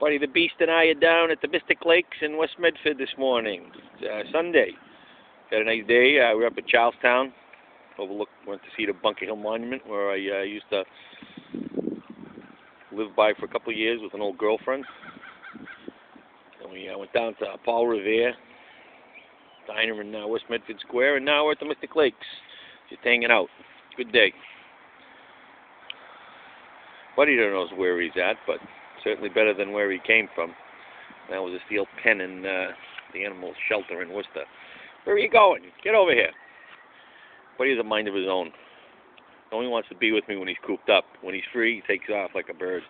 Buddy the Beast and I are down at the Mystic Lakes in West Medford this morning. It's uh, Sunday. Got a nice day. Uh, we're up at Charlestown. Overlook went to see the Bunker Hill Monument where I uh, used to live by for a couple of years with an old girlfriend. And we uh, went down to Paul Revere Diner in uh, West Medford Square, and now we're at the Mystic Lakes. Just hanging out. Good day. Buddy don't knows where he's at, but certainly better than where he came from. That was a steel pen in uh, the animal shelter in Worcester. Where are you going? Get over here. Buddy has a mind of his own. He Only wants to be with me when he's cooped up. When he's free, he takes off like a bird.